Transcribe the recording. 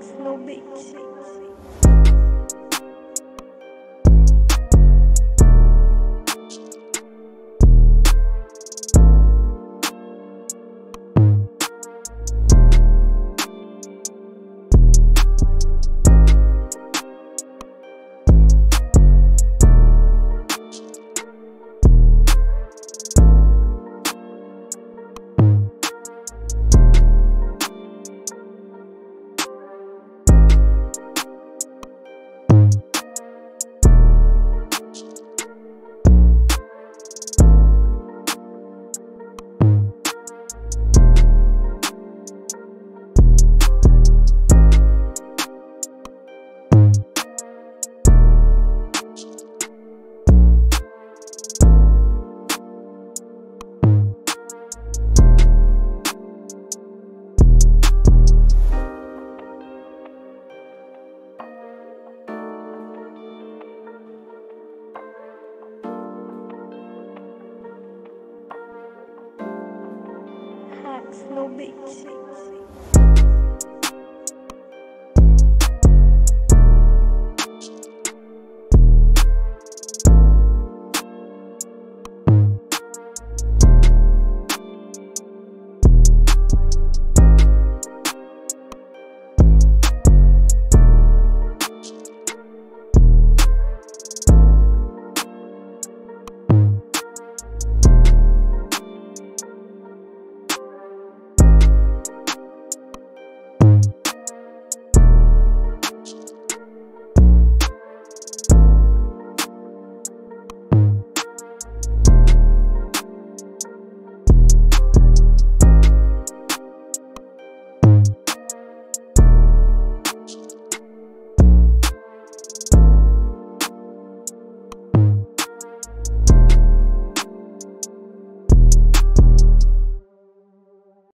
Snow Beach. no beats.